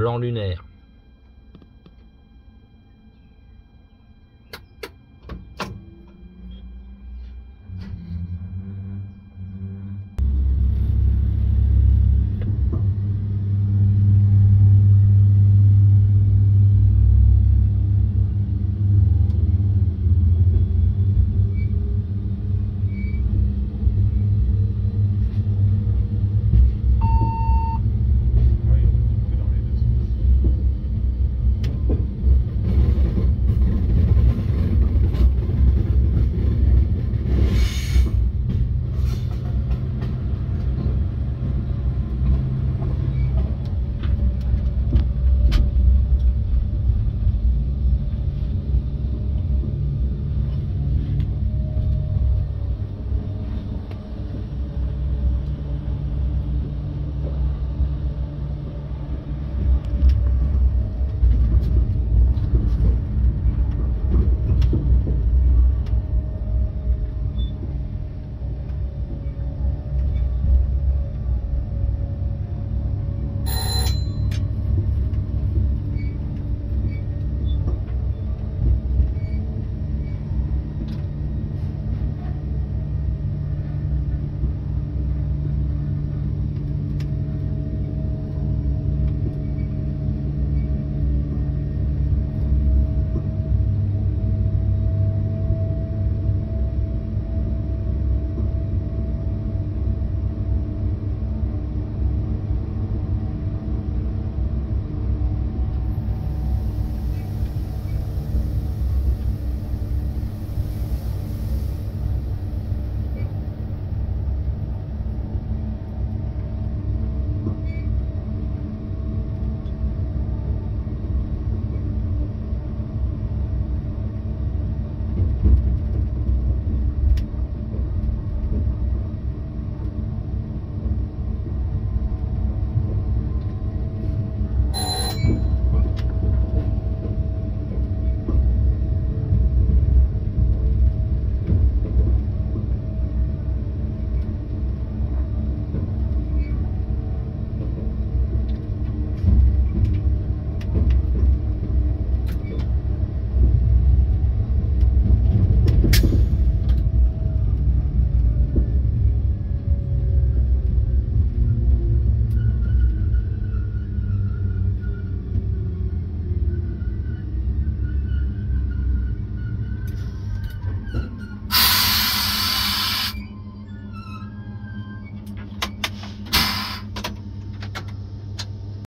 blanc lunaire.